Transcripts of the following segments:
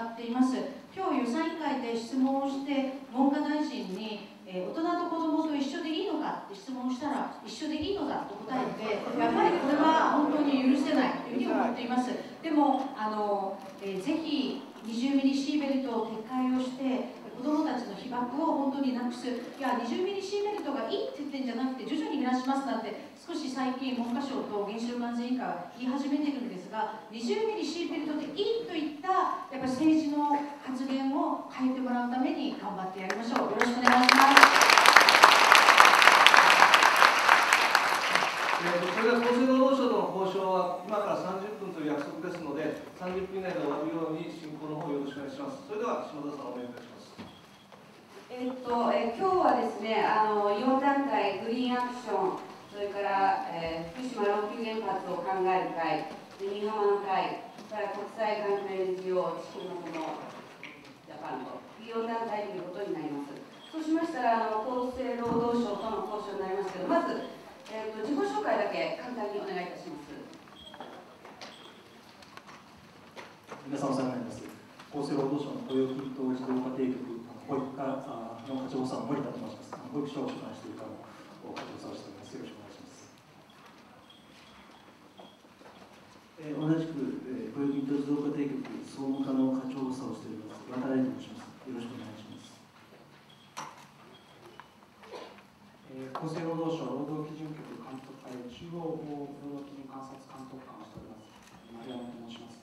っています。今日予算委員会で質問をして文科大臣にえー、大人と子どもと一緒でいいのかって質問したら一緒でいいのだと答えてやっぱりこれは本当に許せないというふうに思っています。でもあの、えー、ぜひ20ミリシーベルトを撤回をして子どもたちの被爆を本当になくすいや20ミリシーベルトがいいって言ってんじゃなくて徐々に減らしますなんて少し最近文科省と原子力安全委員会は言い始めてるんですが20ミリシーベルトでいいといったやっぱ政治の発言を変えてもらうために頑張ってやりましょうよろしくお願いしますそれでは厚生労働省との交渉は今から30分という約束ですので、30分以内で終わるように進行の方よろしくお願いします。それでは島田さんお願いいたします。えっとえ今日はですねあの4団体グリーンアクションそれから、えー、福島老朽原発を考える会新居浜の会それから国際環境 NGO 地球のこのジャパンと4団体ということになります。そうしましたらあの厚生労働省との交渉になりますけどまず、えーと、自己紹介だけ簡単にお願いいたします。皆さんお世話になります。厚生労働省の雇用均等児童家庭局保育課の課長さん、森田と申します。保育所を所管している課の課長さんをしております。よろしくお願いします。えー、同じく、えー、保育と児童家庭局総務課の課長さんをしております。渡辺と申します。よろしくお願いします。えー、厚生労働省労働基準局監督会中央労働基準監察監督官をしております。丸山と申します。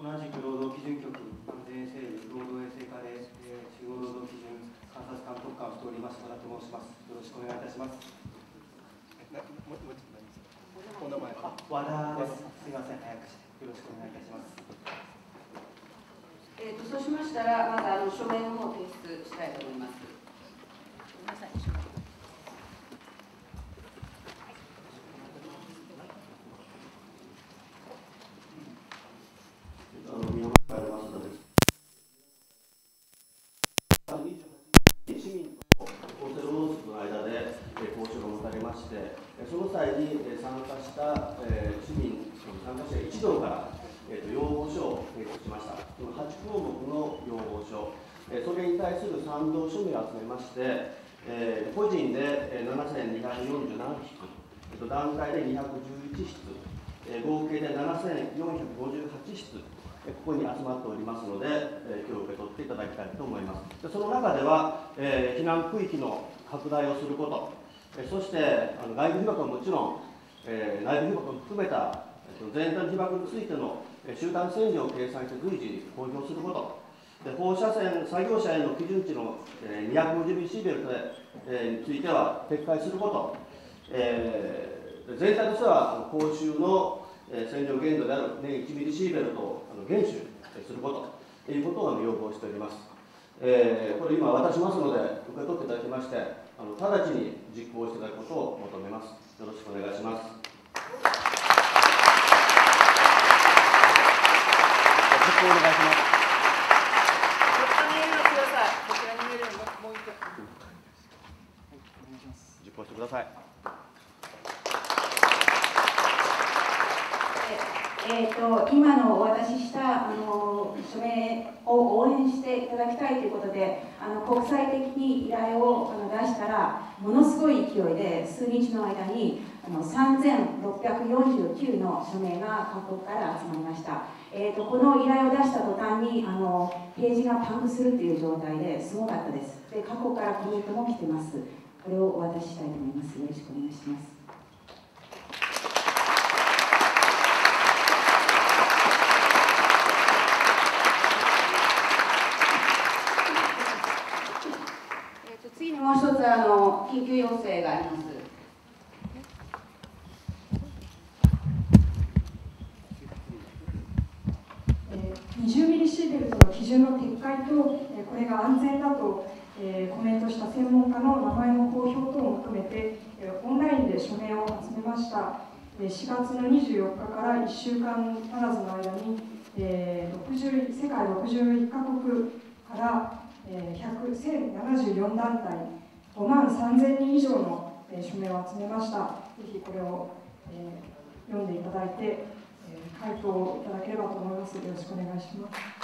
同じく労働基準局安全整備労働衛生課で、えー、中央労働基準監察監督官をしております和田と申しますよろしくお願いいたしますお名前和田ですすみません早くしてよろしくお願いいたしますえーと、そうしましたらまずあの書面の方を提出したいと思いますごめんなさいその際に参加した、え市民、参加者一同から、え、と要望書を提出しました。の8項目の要望書、えそれに対する賛同署名を集めまして、え個人で7247筆、え、と団体で211筆、え合計で7458筆、ここに集まっておりますので、え今日受け取っていただきたいと思います。でその中では、え避難区域の拡大をすること、えそしてあの外部被爆はもちろん、えー、内部被爆を含めた全体の被爆についての集団戦場を計算して随時公表すること、で放射線作業者への基準値の、えー、250シーベルト、えー、については撤回すること、えー、全体としては公衆の、えー、洗浄限度である年1ミリシーベルトをあの厳守すること。ということを要望しております。えー、これ今渡しますので受け取っていただきましてあの直ちに実行していただくことを求めます。よろしくお願いします。実行お願いします。ください。えーと、今のお渡ししたあの署名を応援していただきたいということであの国際的に依頼をあの出したらものすごい勢いで数日の間にあの3649の署名が各国から集まりました、えーと、この依頼を出した途端にあのページがパンクするという状態ですごかったです。で各国からコメントも来てます。これをお渡ししたいと思います。よろしくお願いします次にもう一つあの緊急要請があります。20ミリシーベルトの基準の撤回とこれが安全だとえー、コメントした専門家の名前の公表等を含めて、えー、オンラインで署名を集めました、4月の24日から1週間足らずの間に、世界61カ国から、1074団体5万3000人以上の、署名を集めました。ぜひこれを、読んでいただいて、回答をいただければと思います。よろしくお願いします。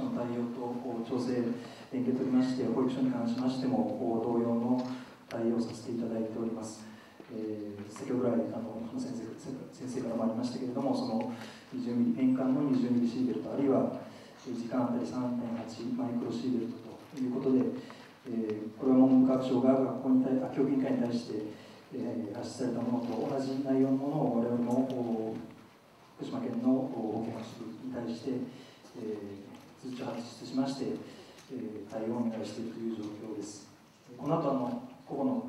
所の対応と調整、連携を取りまして、保育所に関しましても同様の対応させていただいております。えー、先ほど来あの先生先生からもありましたけれども、その20ミリ年間の20ミリシーベルト、あるいは時間当たり3.8マイクロシーベルトということで、えー、これは文部科学省が学校に対教育委員会に対して、えー、発出されたものと同じ内容のものを我々も福島県の保健学に対して、えー、通知を発出しまして、えー、対応をお願いしているという状況です。この後あの個々の、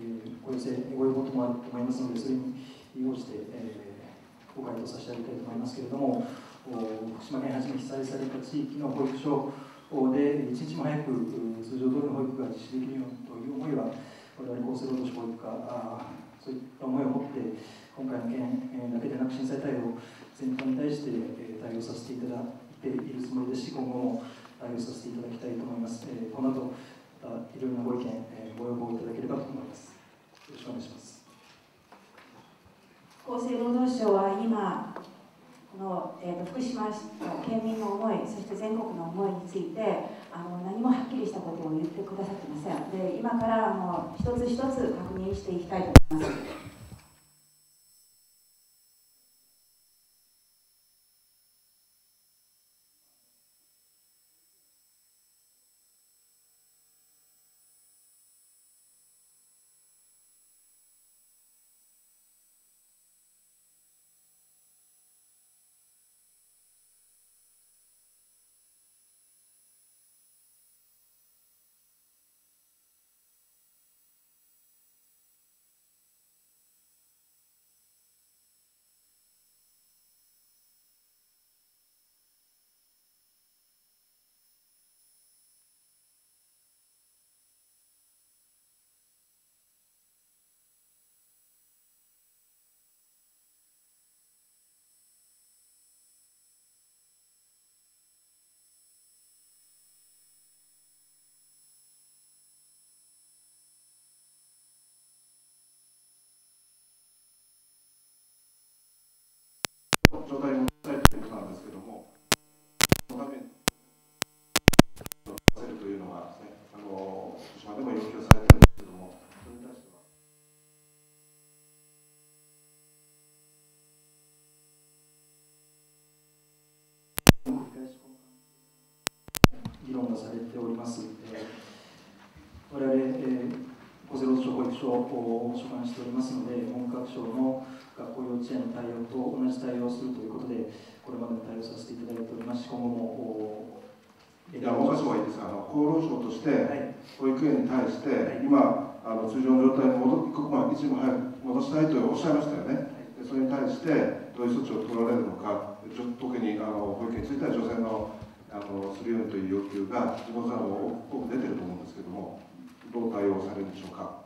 えー、ご要請、ご要望ともあると思いますので、それに応じて、えー、ご回答させてあげたいと思いますけれども、福島県はじめ被災された地域の保育所で一日も早く通常通りの保育が実施できるようにという思いは我々厚生労働省保育課そういった思いを持って今回の件だけでなく震災対応全般に対して対応させていただくているつもりですし今後も対応させていただきたいと思いますえ。この後いろいろなご意見えご要望いただければと思います。よろしくお願いします。厚生労働省は今この、えーと、福島市の県民の思いそして全国の思いについてあの何もはっきりしたことを言ってくださってませんで今からあの一つ一つ確認していきたいと思います状態に戻したいということなんですけども、そのためにせるというのがね、あの福島でも要求されてるんですけども、それに対しては。議論がされております。えー我々、えー厚生労働省保育所を所管しておりますので、文科省の学校幼稚園の対応と同じ対応をするということで、これまでも対応させていただいておりますし、今後も。おいや、文科省はいいです。あの厚労省として、はい保育園に対して、今、あの通常の状態に戻一刻も一日も早く戻したいとおっしゃいましたよね。でそれに対して、どういう措置を取られるのか、特にあの保育園については女性のあのするようにという要求が、地元からも多く出てると思うんですけども、どう対応されるんでしょうか。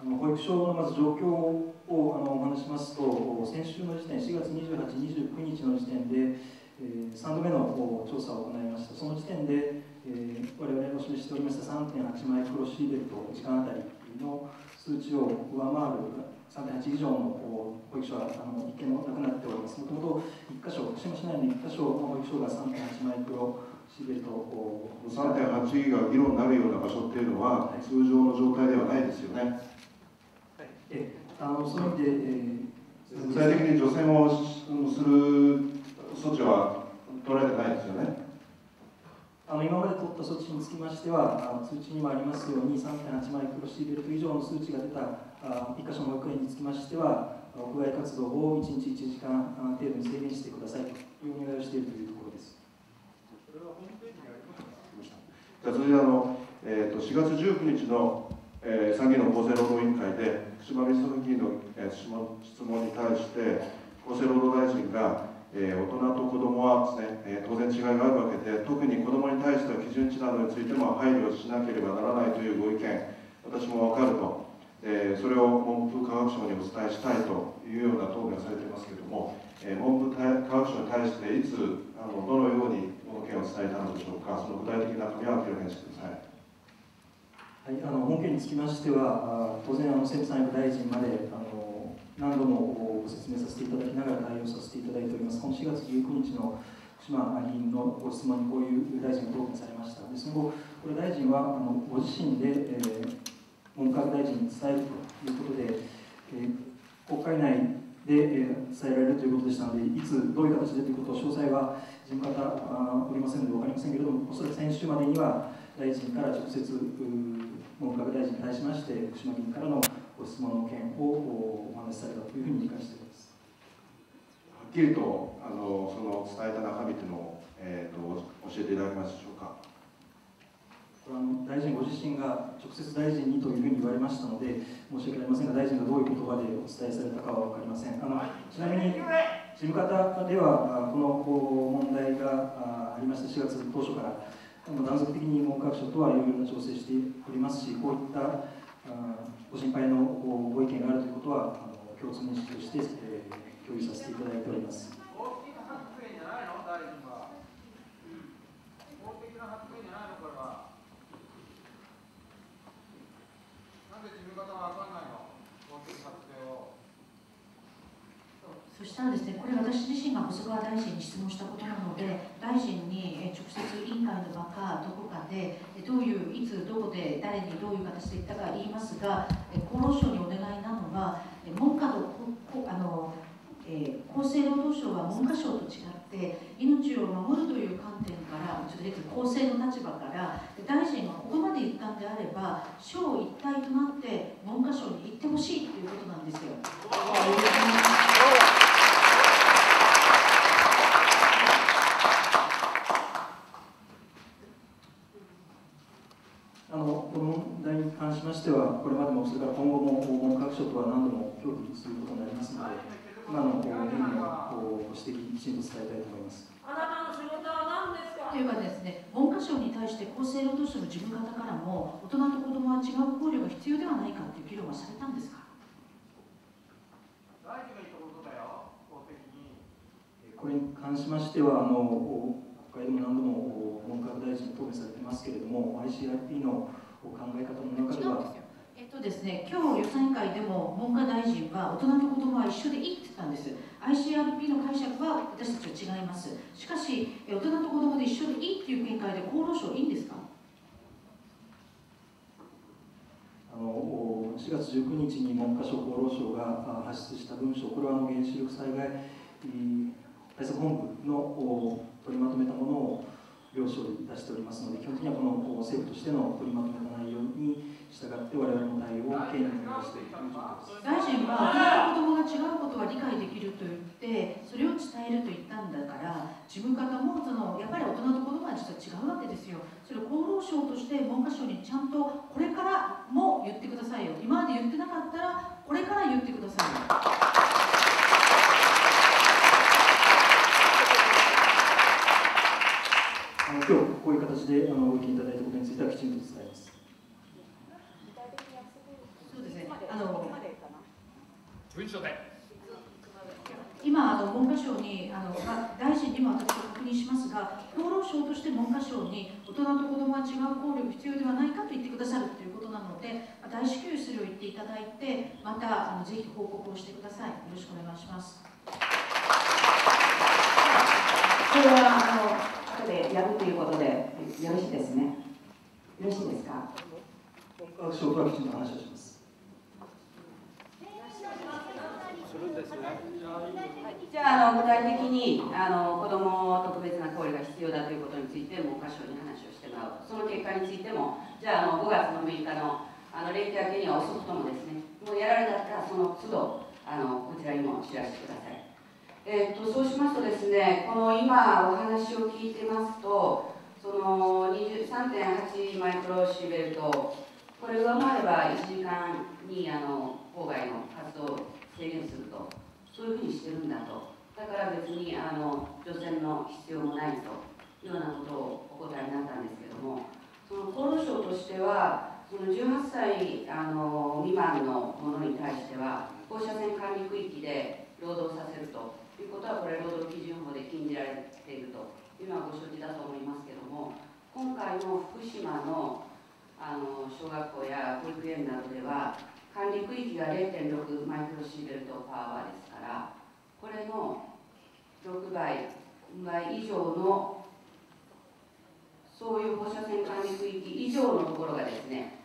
あの保育所のまず状況をあのお話しますと、先週の時点、4月28、29日の時点で、えー3度目のお調査を行いました。その時点で、えー、我々の示しておりました3.8マイクロシーベルト時間あたりの数値を上回る3.8以上のお保育所はあの一件もなくなっております。もともと1箇所、福島市内の1箇所の保育所が3.8マイクロシーベルトを3.8が議論になるような場所っていうのは、通常の状態ではないですよね。えあのその意味で、えー具体的に除染をしする措置は取られてないですよね？あの今まで取った措置につきましては、あの通知にもありますように、3.8マイクロシーベルト以上の数値が出たあ1箇所の保育園につきましては、あ屋外活動を1日1時間あ程度に制限してくださいというお願いをしているというところです。じゃあそれであの、えー、と4月19日の、えー参議院の厚生労働委員会で、福島美里議員の、質問質問に対して、厚生労働大臣が、えー大人と子どもはですね、えー当然違いがあるわけで、特に子どもに対しては基準値などについても配慮しなければならないというご意見、私も分かると、えーそれを文部科学省にお伝えしたいというような答弁をされていますけれども、えー文部科学省に対していつあのどのようにこの件を伝えたのでしょうか、その具体的な中身は明らかにしてください。はい、あの本件につきましては、当然、あの政務参与大臣まであの何度もご説明させていただきながら対応させていただいております。この4月19日の福島議員のご質問にこういう大臣が答弁されました。でその後、これ大臣はあのご自身で、えー文科大臣に伝えるということで、えー国会内で、えー伝えられるということでしたので、いつ、どういう形でということを詳細は事務方あおりませんので分かりませんけれども、おそらく先週までには大臣から直接、文科大臣に対しまして、福島議員からのご質問の件をおお話しされたというふうに理解しております。はっきりとあのその伝えた中身というのを、えー、と教えていただけますでしょうか？あの大臣ご自身が直接大臣にというふうに言われましたので、申し訳ありませんが、大臣がどういう言葉でお伝えされたかは分かりません。あのちなみに、事務方では、あこの問題があありました4月当初から、あの断続的に文科省とはいろいろな調整しておりますし、こういったあご心配のごご意見があるということは、あの共通認識として、えー共有させていただいております。な発言じゃないの大臣は。法的な発言じゃないのこれは。なんで事務方は分かんないの法的発言を。そしたらですね、これ私自身が細川大臣に質問したことなので、大臣に直接委員会の場かどこかで、どういう、いつ、どこで、誰にどういう形で言ったか言いますが、厚労省にお願いなのは、文科とこあの、えー厚生労働省は文科省と違って、命を守るという観点から、ちょっと厚生の立場から、大臣がここまで言ったんであれば、省一体となって文科省に行ってほしいということなんですよ。あのこの問題に関しましては、これまでも、それから今後も文科省とは何度も協議することになりますので、今の議員のご指摘、きちんと伝えたいと思います。あなたの仕事は何ですか？というかですね、文科省に対して厚生労働省の事務方からも、大人と子どもは違う考慮が必要ではないかという議論はされたんですか？大臣が言ったことだよ、法的に。これに関しましては、あの国会でも何度も文科大臣に答弁されてますけれども、ICRP の考え方の中では、違うです。ね、今日予算委員会でも文科大臣は大人と子どもは一緒でいいって言ったんです。ICRP の解釈は私たちは違います。しかし、大人と子どもで一緒でいいっていう見解で厚労省いいんですか？あの4月19日に文科省、厚労省が発出した文書、これはあの原子力災害対策本部の取りまとめたものを了承いたしておりますので、基本的にはこの政府としての取りまとめた内容対応を権利にしているという状況です。大臣は大人と子どもが違うことは理解できると言ってそれを伝えると言ったんだから事務方もそのやっぱり大人と子どもは実は違うわけですよ。それを厚労省として文科省にちゃんとこれからも言ってくださいよ。今まで言ってなかったらこれから言ってくださいよ。今日こういう形であのご意見いただいたことについてはきちんと伝えます。そうですねあの文書で今あの文科省にあのま大臣にも私は確認しますが厚労省として文科省に大人と子どもは違う考慮が必要ではないかと言ってくださるということなのでま大至急それを言っていただいてまたあのぜひ報告をしてくださいよろしくお願いしますこれはあの後でやるということでよろしいですね。よろしいですか？文科省とはきちんと話をします。じゃああの具体的にあの子ども特別な考慮が必要だということについて文科省に話をしてもらうその結果についてもじゃああの5月の6日のあの連休明けには遅くともですねもうやられたらその都度あのこちらにも知らせてください。えー、とそうしますとですねこの今お話を聞いてますとその3.8マイクロシーベルトこれ上回れば1時間にあの郊外の活動を制限するとそういうふうにしてるんだと。だから別にあの除染の必要もないというようなことをお答えになったんですけどもその厚労省としてはその18歳あの未満のものに対しては放射線管理区域で労働させるということはこれ労働基準法で禁じられていると。いうのはご承知だと思いますけども今回の福島のあの小学校や保育園などでは管理区域が0.6マイクロシーベルトパワーですからこれの6倍倍以上のそういう放射線管理区域以上のところがですね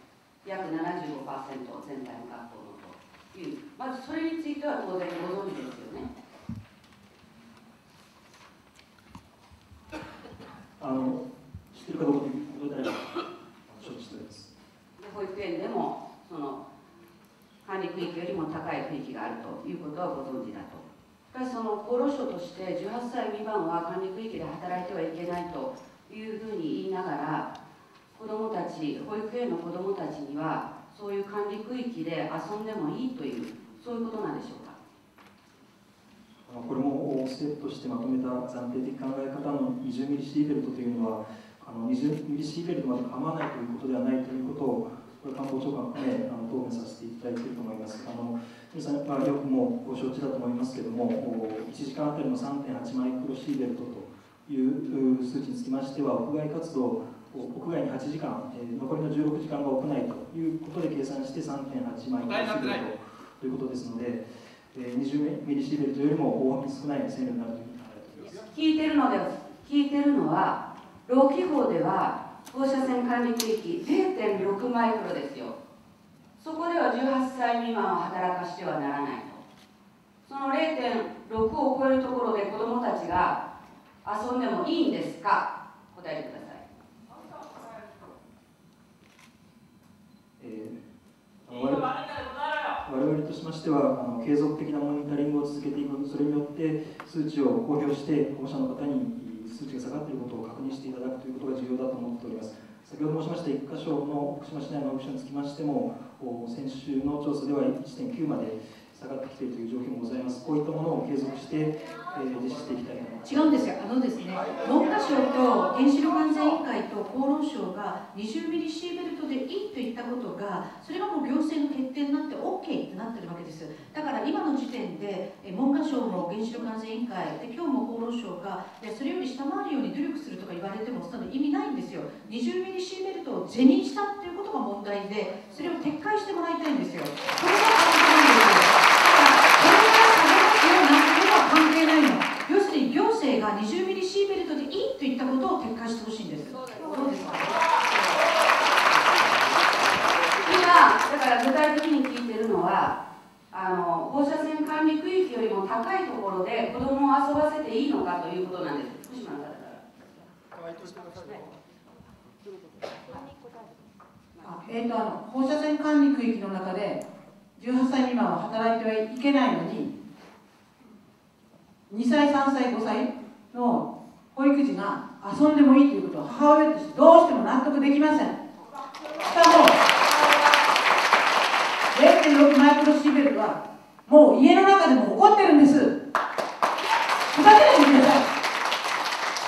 約75%全体の学校のというまずそれについては当然ご存知ですよね。あの知ってるかどうかということであれば承知しております。で保育園でもその管理区域よりも高い区域があるということはご存知だと。しかしその厚労省として18歳未満は管理区域で働いてはいけないというふうに言いながら子どもたち保育園の子どもたちにはそういう管理区域で遊んでもいいというそういうことなんでしょうか？あこれも政府としてまとめた暫定的考え方の20ミリシーベルトというのはあの20ミリシーベルトまで構わないということではないということをこれ官房長官含めあの答弁させていただいていると思います。あの皆さん、まあ、よくもご承知だと思いますけれども1時間あたりの3.8マイクロシーベルトという数値につきましては屋外活動屋外に8時間、残りの16時間が屋内ということで計算して3.8マイクロシーベルトということですので、20ミリシーベルトよりも大幅に少ない線量になるというふうに考えております。聞いてるので聞いてるのは労基法では放射線管理区域0.6マイクロですよ。そこでは18歳未満を働かしてはならないと。その0.6を超えるところで子どもたちが遊んでもいいんですか？答えてください。えー、我々我々としましてはあの継続的なモニタリングを続けていくそれによって数値を公表して保護者の方に数値が下がっていることを確認していただくということが重要だと思っております。先ほど申しました1箇所の福島市内のオークションにつきましても先週の調査では1.9まで下がってきているという状況もございます。こういったものを継続して、えー、実施していきたいと思います。違うんですよ、あのですね、文科省と原子力安全委員会と厚労省が20ミリシーベルトでいいと言ったことが、それがもう行政の決定になって OK ってなってるわけです。だから今の時点で、文科省も原子力安全委員会で、今日も厚労省がいやそれより下回るように努力するとか言われてもその意味ないんですよ。20ミリシーベルトを是認したっていうことが問題でそれを撤回してもらいたいんですよ。これがが20ミリシーベルトでいいと言ったことを撤回してほしいんです。どうですか。今、だから具体的に聞いてるのは、あの放射線管理区域よりも高いところで子どもを遊ばせていいのかということなんです。福島からあえー、とあの放射線管理区域の中で18歳未満は働いてはいけないのに2歳3歳5歳の保育児が遊んでもいいということは母親としてどうしても納得できません。しかも0.6マイクロシーベルトはもう家の中でも起こってるんです。ふざけないでください。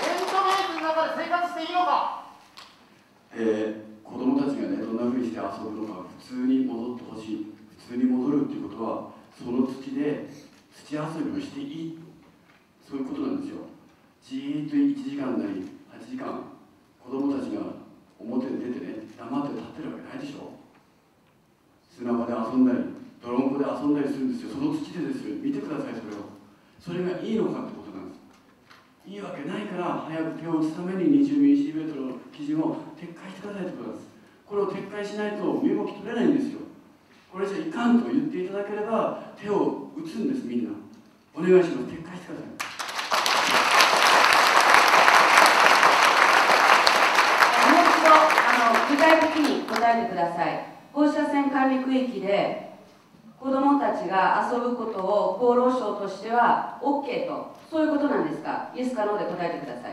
テントメイクの中で生活していいのか。えー子供たちがねどんなふうにして遊ぶのか普通に戻ってほしい。普通に戻るっていうことはその土で土遊びをしていい。そういうことなんですよじーっと1時間なり8時間子供たちが表に出てね黙って立ってるわけないでしょ。砂場で遊んだり泥んこで遊んだりするんですよ。その土でですよ。見てくださいそれを。それがいいのかってことなんです。いいわけないから早く手を打つために20ミリシーベルトの基準を撤回してくださいってことなんです。これを撤回しないと身動き取れないんですよ。これじゃいかんと言っていただければ手を打つんですみんな。お願いします。撤回してくださいもう一度あの具体的に答えてください。放射線管理区域で子どもたちが遊ぶことを厚労省としては OK と、そういうことなんですか、イエスかノーで答えてください。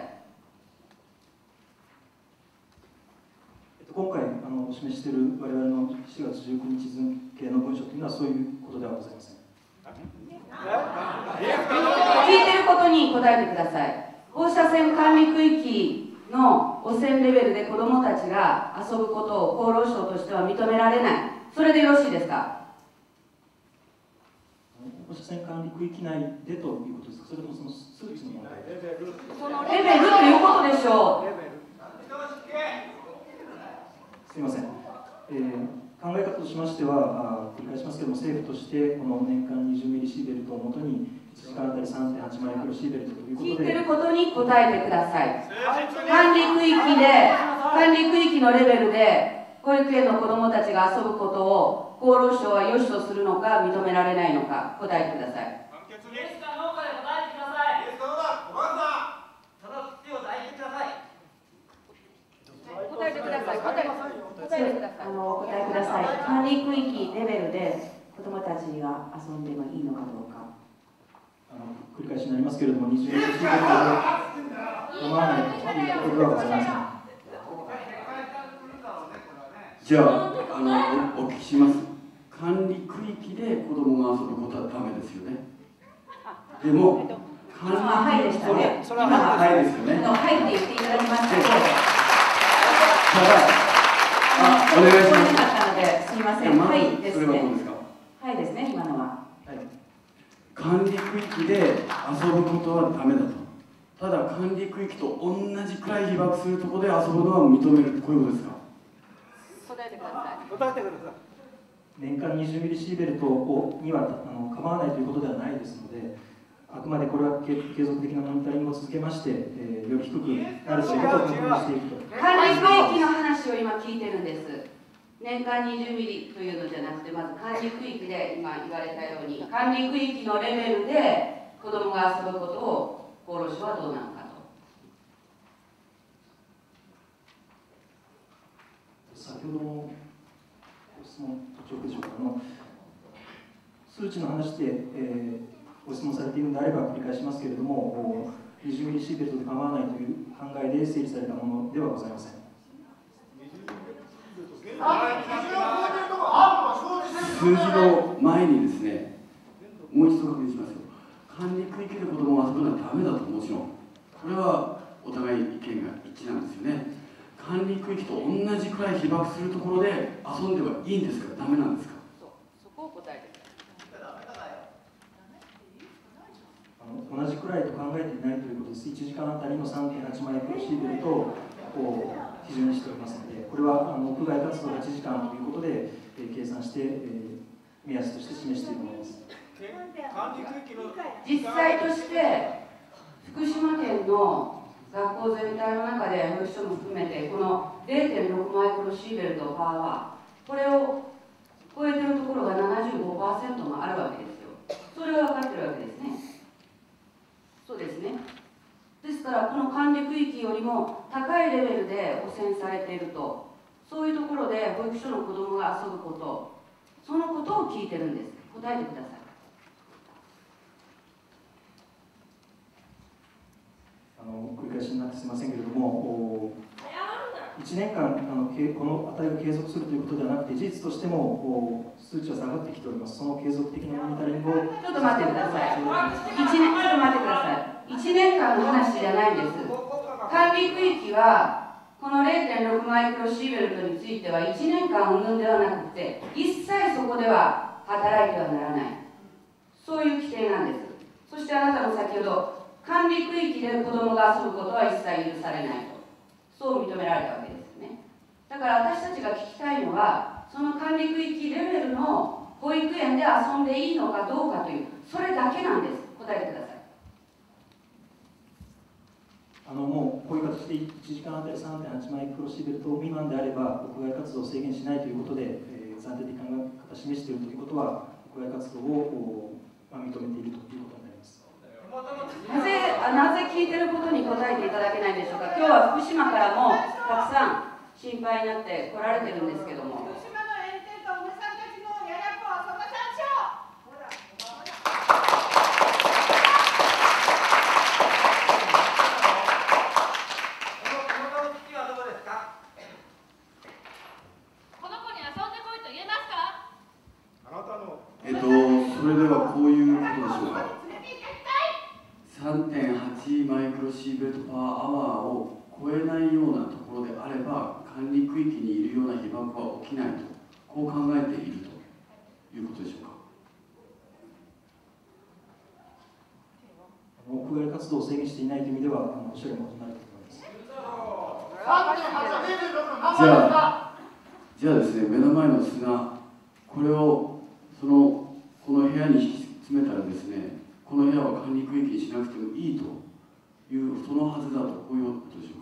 えっと今回あのお示している我々の4月19日付系の文書というのはそういうことではございません。聞いてることに答えてください。放射線管理区域の汚染レベルで子どもたちが遊ぶことを厚労省としては認められない。それでよろしいですか？放射線管理区域内でということですか、それともその数値の問題レベルということでしょう。すみません、えー考え方としましては、あ繰り返しますけれども、政府としてこの年間20ミリシーベルトをもとに、1時間あたり3.8マイクロシーベルトということで、聞いてることに答えてください。管理区域で、管理区域のレベルで、保育園の子どもたちが遊ぶことを厚労省は良しとするのか認められないのか答えてください。答えてください答えてください。答え答えてください。あのお答えください。管理区域レベルで子どもたちが遊んでもいいのかどうか。あの繰り返しになりますけれども、20ミリシーベルトで構わないということではございません。じゃああのおお聞きします管理区域で子供が遊ぶことはダメですよねでも管あはいでしたね。それははいですよねはいって言っていただきましたけど、お願いしますすみません。まずはいですそれはどうね。ですか？はいですね、今のは。管理区域で遊ぶことはダメだとただ管理区域と同じくらい被爆するところで遊ぶのは認めるこういうことですか？答えてください。答えてください年間20ミリシーベルトをにはあの構わないということではないですので、あくまでこれは継継続的なモニタリングを続けまして、えーより低くなるということを確認していくと。管理区域の話を今聞いてるんです。年間20ミリというのじゃなくて、まず管理区域で今言われたように、管理区域のレベルで子どもが遊ぶことを厚労省はどうなのかと。先ほどのご質問途中でしょうかあの数値の話で、えーご質問されているのであれば繰り返しますけれども、20ミリシーベルトで構わないという考えで整理されたものではございません。数字の前にですねもう一度確認しますよ。管理区域で子供が遊ぶのはダメだともちろんこれはお互い意見が一致なんですよね。管理区域と同じくらい被爆するところで遊んではいいんですか？ダメなんですか？そこを答えて。あの同じくらいと考えていないということです。1時間あたりの3.8マイクロシーベルトを基準にしております。これはあの屋外活動8時間ということで、えー、計算して、えー、目安として示しているものです。実際として福島県の学校全体の中で保育所も含めてこの0.6マイクロシーベルトパワーこれを超えてるところが75%もあるわけですよ。それは分かってるわけですね。そうですね。ですからこの管理区域よりも高いレベルで汚染されていると。そういうところで保育所の子どもが遊ぶこと。そのことを聞いてるんです。答えてください。あの繰り返しになってすみませんけれども、1年間あの、この値を継続するということではなくて、事実としても数値は下がってきております、その継続的なモニタリングをちょっと待ってください、1年ちょっと待ってください、1年間の話じゃないんです。管理区域はこの0.6マイクロシーベルトについては1年間云々ではなくて一切そこでは働いてはならない。そういう規定なんです。そしてあなたも先ほど管理区域で子どもが遊ぶことは一切許されないと。そう認められたわけですね。だから私たちが聞きたいのはその管理区域レベルの保育園で遊んでいいのかどうかというそれだけなんです。答えてください。あのもうこういう形で1時間あたり3.8マイクロシーベルト未満であれば屋外活動を制限しないということで、えー、暫定的な考え方を示しているということは屋外活動を、まあ、認めているということになります。なぜなぜ聞いてることに答えていただけないんでしょうか今日は福島からもたくさん心配になって来られてるんですけどもにいるような被爆は起きないとこう考えているということでしょうか？屋外活動を制限していない意味ではおっしゃることなると思います。じゃあじゃあですね目の前の砂これをそのこの部屋に引き詰めたらですねこの部屋は管理区域にしなくてもいいというそのはずだとこういうことでしょうか？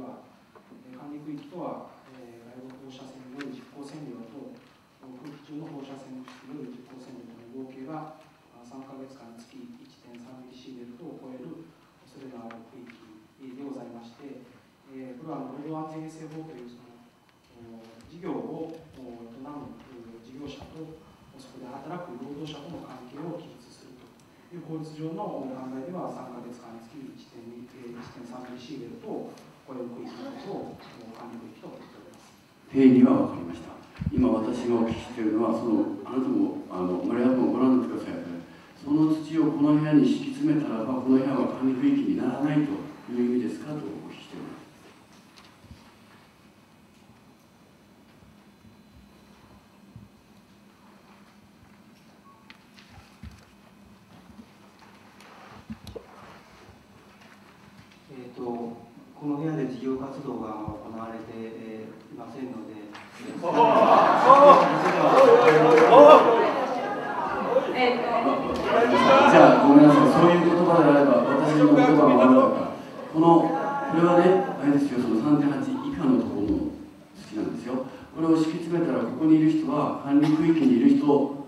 は、管理区域とは、え、外部放射線による実行線量と空気中の放射線による実行線量の合計が3か月間につき 1.3mC を超える恐れのある区域でございまして、え、これは労働安全衛生法というその事業を営む事業者とそこで働く労働者との関係を記述すると。いう法律上の考えでは3か月間につき 1.3mC を定義は分かりました今私がお聞きしているのはそのあなたもあのマリアもご覧になってくださいその土をこの部屋に敷き詰めたらばこの部屋は管理区域にならないという意味ですか？とお聞きしておりますえーと、この部屋で事業活動が行われてませんので。じゃあごめんなさい、そういう言葉であれば私の言葉が悪かった。このこれはね、あれですよ、その3.8以下のところの土なんですよ。これを敷き詰めたら、ここにいる人は管理区域にいる人の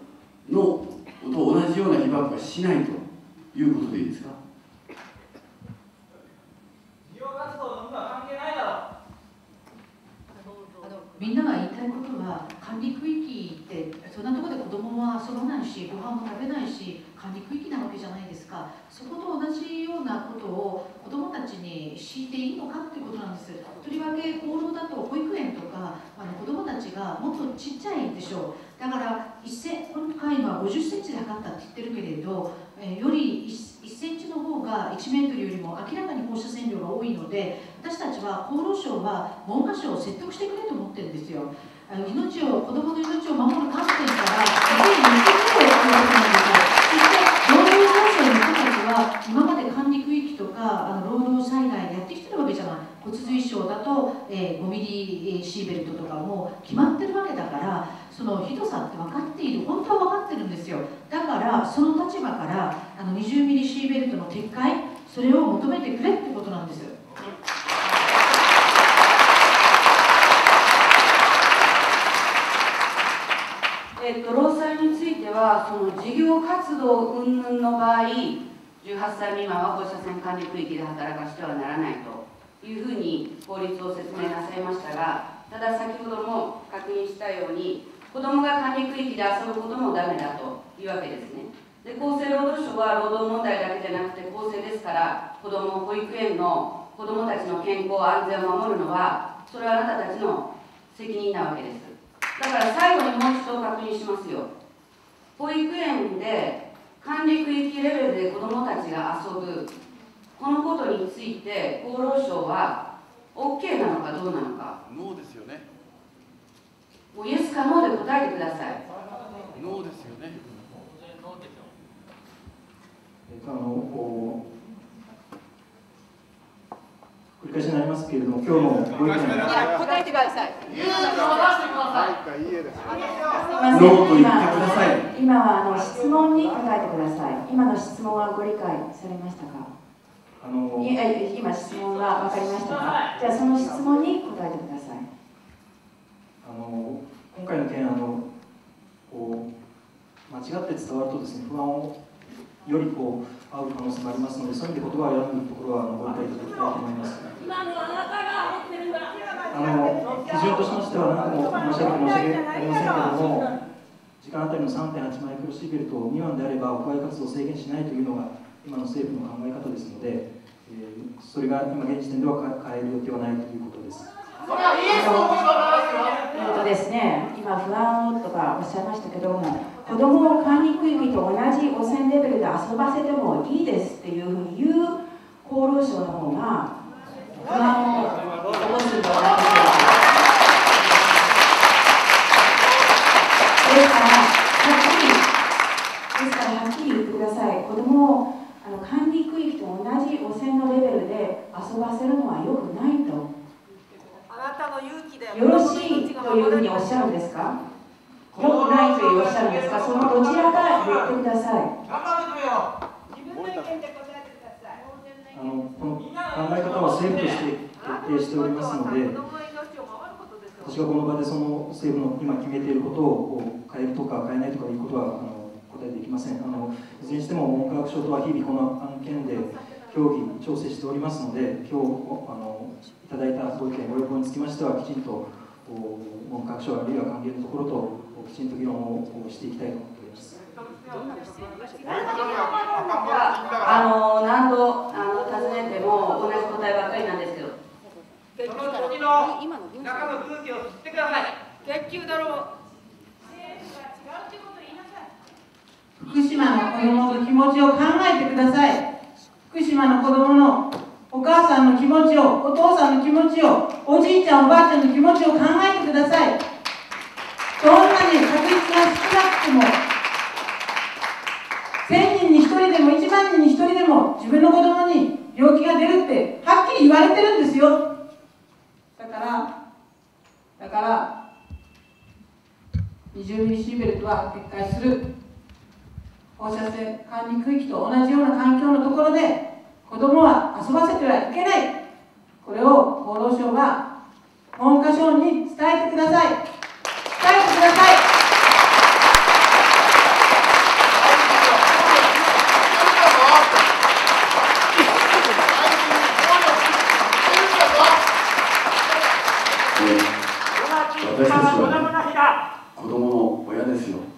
と同じような被爆はしないということでいいですかみんなが言いたいことは管理区域ってそんなところで子供も供は遊ばないしご飯も食べないし管理区域なわけじゃないですか。そこと同じようなことを子どもたちに敷いていいのかっていうことなんです。とりわけ放浪だと保育園とかあの子どもたちがもっとちっちゃいでしょう。だから1セ今回のは50センチで測ったって言ってるけれど、えーより 1, 1センチの方が1メートルよりも明らかに放射線量が多いので私たちは厚労省は文科省を説得してくれと思ってるんですよ。あの命を子どもの命を守る観点からやっぱり言ってくれよということなんですよそして労働法制の人たちは今まで管理区域とかあの労働災害やってきてるわけじゃない。骨髄症だと、えー5ミリシーベルトとかも決まってるわけだからそのひどさって分かっている本当は分かってるんですよ。だからその立場からあの20ミリシーベルトの撤回それを求めてくれってことなんですえっと、労災については、その事業活動云々の場合、18歳未満は放射線管理区域で働かしてはならないというふうに法律を説明なさいましたが、ただ先ほども確認したように、子どもが管理区域で遊ぶこともダメだというわけですね。で厚生労働省は労働問題だけじゃなくて公正ですから子ども保育園の子どもたちの健康安全を守るのはそれはあなたたちの責任なわけですだから最後にもう一度確認しますよ保育園で管理区域レベルで子どもたちが遊ぶこのことについて厚労省は OK なのかどうなのかノーですよね。もうイエスかノーで答えてくださいノーですよね。えっとあのこう繰り返しになりますけれども、今日のご意見答えてくださいノーと言ってください。今はあの質問に答えてください。今の質問はご理解されましたか？あの今質問は分かりましたかじゃあその質問に答えてください。あの今回の件あのこう間違って伝わるとですね不安をよりこう煽る可能性もありますのでそういう言葉を選ぶところはあのご理解いただきたいと思います。今のあの基準としましては何度も申し上げて申し訳ありませんけれども時間あたりの3.8マイクロシーベルト未満であれば屋外活動を制限しないというのが今の政府の考え方ですので、えーそれが今現時点では変える予定はないということです。えっとですね、今不安をとかおっしゃいましたけども、子供を管理区域と同じ汚染レベルで遊ばせてもいいですっていうふうに言う厚労省の方が不安を起こすんじゃないでしょうか。ですから、はっきり、ですからはっきり言ってください。子供をあの管理区域と同じ汚染のレベルで遊ばせるのは良くないと。あなたの勇気でよろしいというふうにおっしゃるんですか？よくないというおっしゃるんですか？そのどちらか言ってください。頑張ってくれよ自分の意見で答えてくださいあのこの考え方は政府として決定しておりますので、私がこの場でその政府の今決めていることをこう変えるとか変えないとかいうことはあの答えていきません。あのいずれにしても文科学省とは日々この案件で協議調整しておりますので、今日あのいただいたご意見ご要望につきましてはきちんとお文科学省あるいは関係のところときちんと議論をしていきたいと思っております。あの何度あの尋ねても同じ答えばっかりなんですけど。その時の中の空気を吸ってください。月給だろう福島の子供の気持ちを考えてください。福島の子供のお母さんの気持ちをお父さんの気持ちをおじいちゃんおばあちゃんの気持ちを考えてくださいどんなに確率が少なくても1000人に1人でも1万人に1人でも自分の子供に病気が出るってはっきり言われてるんですよ。だからだから20ミリシーベルトは撤回する。放射線管理区域と同じような環境のところで子供は遊ばせてはいけない。これを厚労省が文科省に伝えてください伝えてください私たちは子供の親ですよ。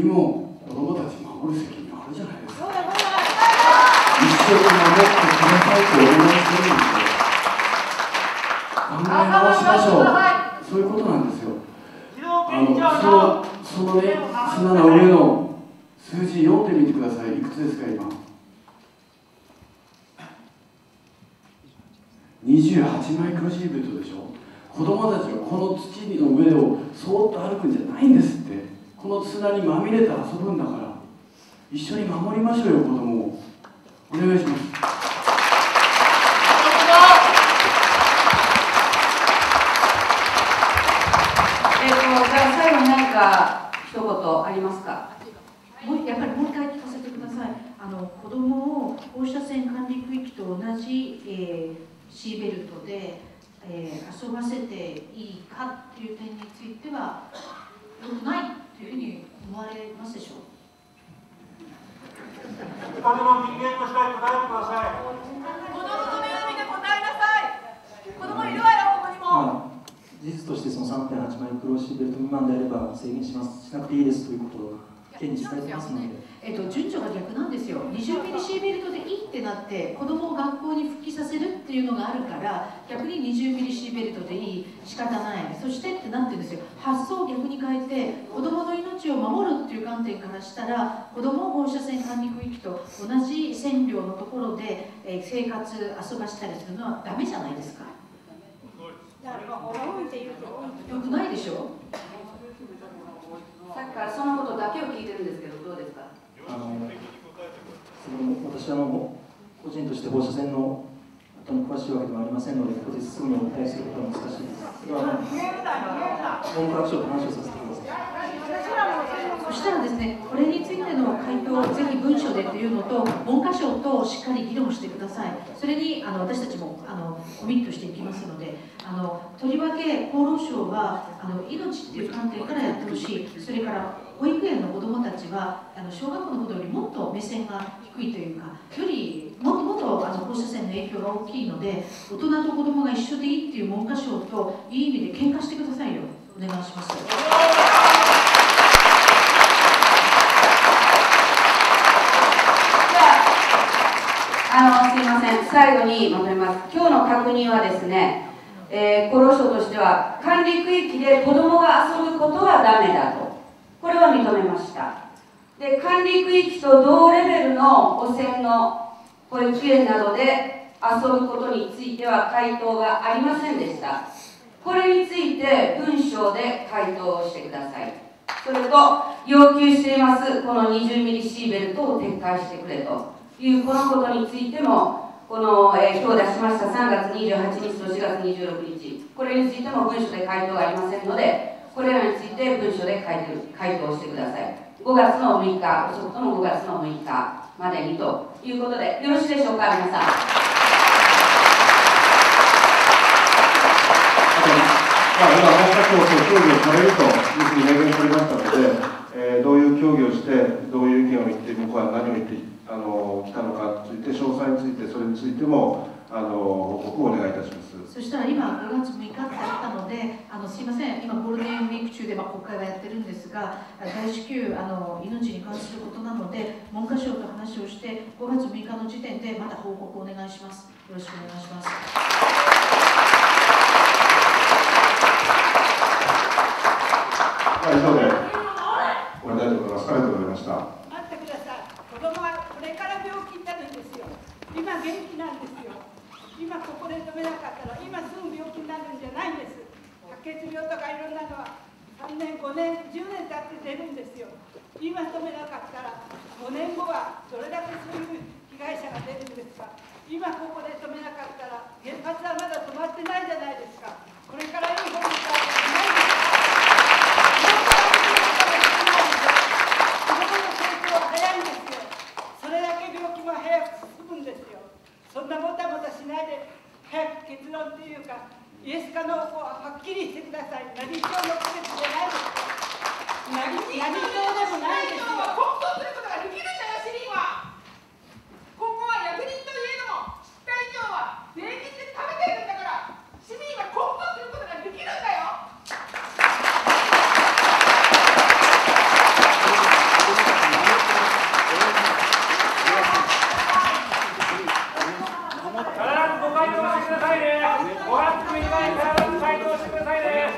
にも子供たち守る責任あるじゃないですか一緒に守ってくださいとお願いしてるんですよ考え直しましょう。そういうことなんですよあのそのそのね砂の上の数字読んでみてください。いくつですか今？28マイクロシーベルトでしょ？子供たちがこの土の上をそーっと歩くんじゃないんですって。この砂にまみれて遊ぶんだから。一緒に守りましょうよ子供を。お願いしますえっ、と、じゃあか一言ありますか？もうやっぱりもう一回聞かせてください。あの子供を放射線管理区域と同じ、えー、シーベルトで、えー、遊ばせていいかっていう点については良くないというふうに思われますでしょう？一人の人間として答えてください。子供の目を見て答えなさい子供いるわよここにもまあ、事実としてその3.8マイクロシーベルト未満であれば制限します。しなくていいですということを県に伝えてますので。えっと、順序が逆なんですよ。20ミリシーベルトでいいってなって子供を学校に復帰させるっていうのがあるから逆に20ミリシーベルトでいい仕方ない。そしてってなってるんですよ。発想を逆に変えて子供の命を守るっていう観点からしたら子供を放射線管理区域と同じ線量のところで、えー生活遊ばしたりするのはダメじゃないですか。よくないでしょ？さっきからそのことだけを聞いてるんですけど、どうですか？あの私はあの個人として放射線のとに詳しいわけでもありませんので、ここですぐにお答えすることは難しいです。それは文科省と話をさせてください。そしたらですね、これにつの回答をぜひ文書でというのと、文科省としっかり議論してください。それにあの私たちもあのコミットしていきますので、あのとりわけ厚労省はあの命っていう観点からやってほしい、それから保育園の子どもたちはあの小学校のことよりもっと目線が低いというか、よりもっともっとあの放射線の影響が大きいので、大人と子どもが一緒でいいっていう文科省といい意味で喧嘩してくださいよ。お願いします。あ最後にまとめます。今日の確認はですね、えー厚労省としては、管理区域で子どもが遊ぶことはダメだと、これは認めました。で、管理区域と同レベルの汚染の保育園などで遊ぶことについては回答がありませんでした。これについて文章で回答をしてください。それと、要求しています、この20ミリシーベルトを撤回してくれという、このことについても、この、えー今日出しました3月28日と4月26日、これについても文書で回答がありませんので、これらについて文書で回答回答してください。5月の6日、遅くとも5月の6日までにということで、よろしいでしょうか、皆さん。まあ、今、文科省と協議をされるというふうに明言されましたので、えーどういう協議をして、どういう意見を言って、僕は何を言ってあの来たのかについて、詳細について、それについてもあの報告をお願いいたします。そしたら今5月6日ってあったので、あのすいません、今ゴールデンウィーク中でまあ国会はやってるんですが、大至急あの命に関することなので、文科省と話をして、5月6日の時点でまた報告をお願いします。よろしくお願いします。まあ、以上で終わりたいと思います。ありがとうございました。待ってください子供はこれから病気になるんですよ。今元気なんですよ。今ここで止めなかったら今すぐ病気になるんじゃないんです。白血病とかいろんなのは3年5年10年経って出るんですよ。今止めなかったら5年後はどれだけそういう被害者が出るんですか。今ここで止めなかったら原発はまだ止まってないじゃないですか。これからいい方向にないです子供の成長は早いんですよ。それだけ病気も早く進むんですよ。そんなもたもたしないで、早く結論というか、イエスかノーかははっきりしてください。何教の区別じゃないですか。何何教でもないですよ。本当することができるんだよ、市民は。今後は役人といえども、失態以上は税金ご覧の皆さん体を解凍してください。ね